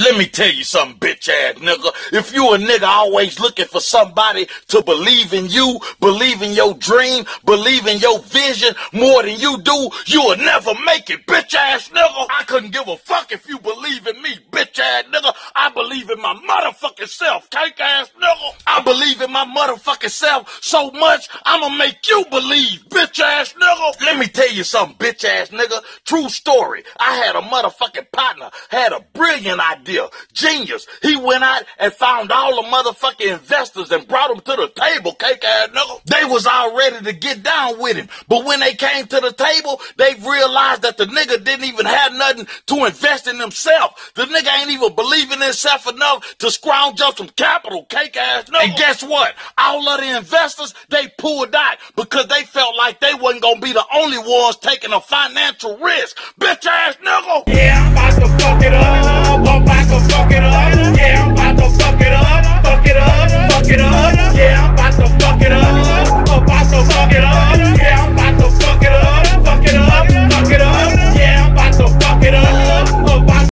Let me tell you something, bitch ass nigga. If you a nigga always looking for somebody to believe in you, believe in your dream, believe in your vision more than you do, you will never make it, bitch ass nigga. I couldn't give a fuck if you believe in me, bitch ass nigga. I believe in my motherfucking self, ass nigga. I believe in my motherfucking self so much, I'ma make you believe, bitch ass nigga. Let me tell you something, bitch ass nigga. True story. I had a motherfucking partner, had a brilliant idea. Genius. He went out and found all the motherfucking investors and brought them to the table, cake ass nigga. They was all ready to get down with him. But when they came to the table, they realized that the nigga didn't even have nothing to invest in himself. The nigga ain't even believing in himself enough to scrounge just some capital cake ass. No. And guess what? All of the investors, they pulled out because they felt like they wasn't going to be the only ones taking a financial risk. Bitch ass nigga. Yeah, I'm about to fuck it up. I'm about to fuck it up. Yeah, I'm about to fuck it up. Fuck it up. Fuck it up. Yeah, I'm about to fuck